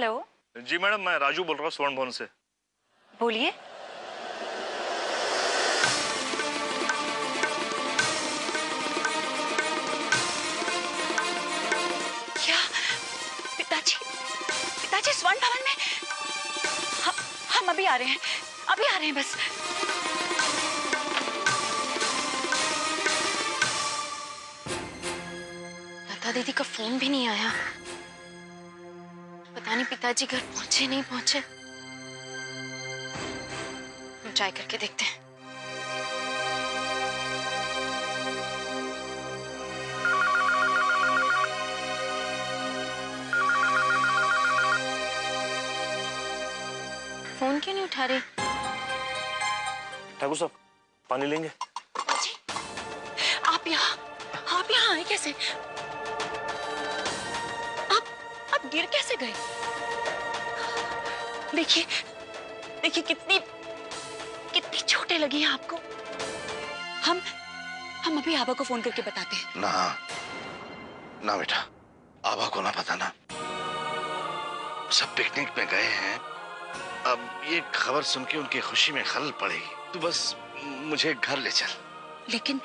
Hello. जी madam मैं राजू बोल रहा हूँ स्वर्ण भवन से। बोलिए। क्या? पिताजी पिताजी स्वर्ण भवन में हम हम अभी आ रहे हैं अभी आ रहे हैं बस। लता दीदी का फ़ोन भी नहीं आया। पता नहीं पिताजी घर पहुँचे नहीं पहुँचे। हम ट्राई करके देखते हैं। फ़ोन क्यों नहीं उठा रही? ठाकुर साहब पानी लेंगे? जी, आप यहाँ आप यहाँ आए कैसे? गिर कैसे गए देखिए देखिए कितनी कितनी छोटे लगी है आपको। हम हम अभी आबा को फ़ोन करके बताते हैं। ना ना बेटा आबा को ना पता ना सब पिकनिक में गए हैं। अब ये खबर सुन के उनकी खुशी में खलल पड़ेगी। तू बस मुझे घर ले चल। लेकिन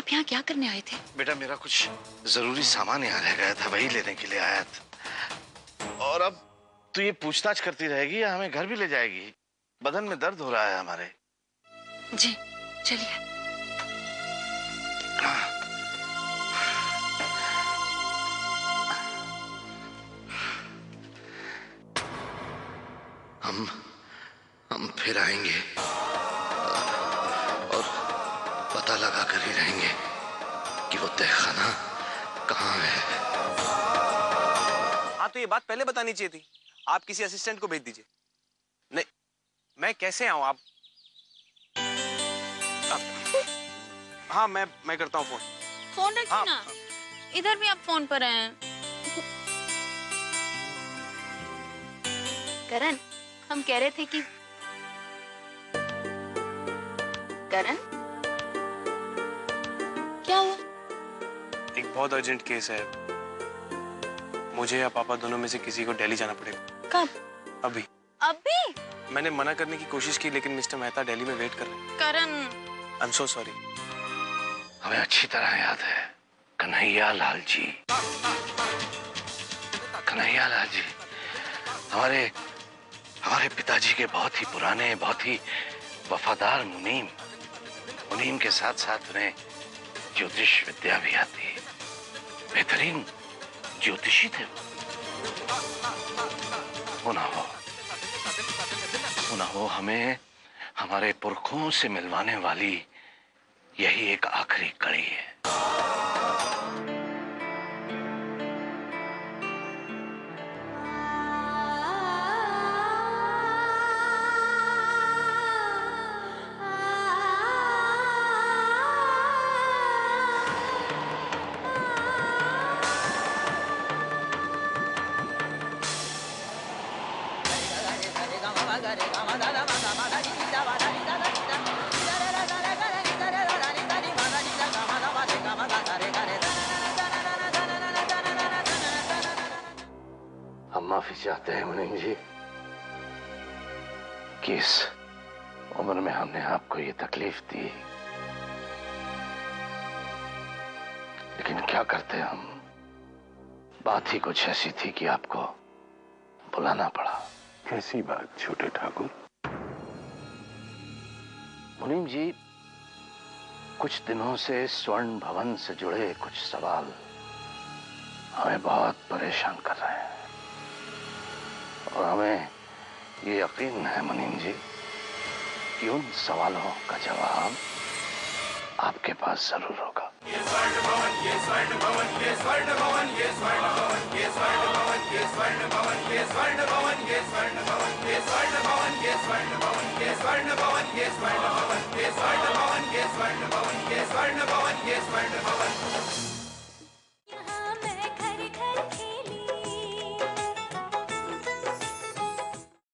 आप यहाँ क्या करने आए थे? बेटा मेरा कुछ ज़रूरी सामान यहाँ रह गया था वही लेने के लिए आया था। और अब तू ये पूछताछ करती रहेगी या हमें घर भी ले जाएगी? बदन में दर्द हो रहा है हमारे। जी चलिए। हम हम फिर आएँगे। पता लगा कर ही रहेंगे कि वो तहखाना कहाँ है। हाँ तो ये बात पहले बतानी चाहिए थी। आप किसी असिस्टेंट को भेज दीजिए। नहीं मैं कैसे आऊँ? आप, आप हाँ मैं मैं करता हूँ फ़ोन फ़ोन रखिए हाँ, ना। इधर भी आप फ़ोन पर हैं। करण हम कह रहे थे कि करण? क्या हुआ? एक बहुत अर्जेंट केस है। मुझे या पापा दोनों में से किसी को दिल्ली जाना पड़ेगा। कब? अभी। अभी? मैंने मना करने की कोशिश की लेकिन मिस्टर मेहता दिल्ली में वेट कर रहे करण। आई एम सो सॉरी हमें अच्छी तरह याद है। कन्हैया लाल जी। कन्हैया लाल जी हमारे हमारे पिताजी के बहुत ही पुराने बहुत ही वफादार मुनीम। मुनीम के साथ साथ उन्हें ज्योतिष विद्या भी आती है। बेहतरीन ज्योतिषी थे वो। ना हो। वो ना हो हमें हमारे पुरखों से मिलवाने वाली यही एक आखिरी कड़ी है। माफ़ी चाहते हैं मुनीम जी। कि इस उम्र में हमने आपको ये तकलीफ़ दी? लेकिन क्या करते हम? बात ही कुछ ऐसी थी कि आपको बुलाना पड़ा। कैसी बात छोटे ठाकुर? मुनीम जी कुछ दिनों से स्वर्ण भवन से जुड़े कुछ सवाल हमें बहुत परेशान कर रहे हैं। और हमें ये यकीन है मुनीम जी कि उन सवालों का जवाब आपके पास ज़रूर होगा। Yes,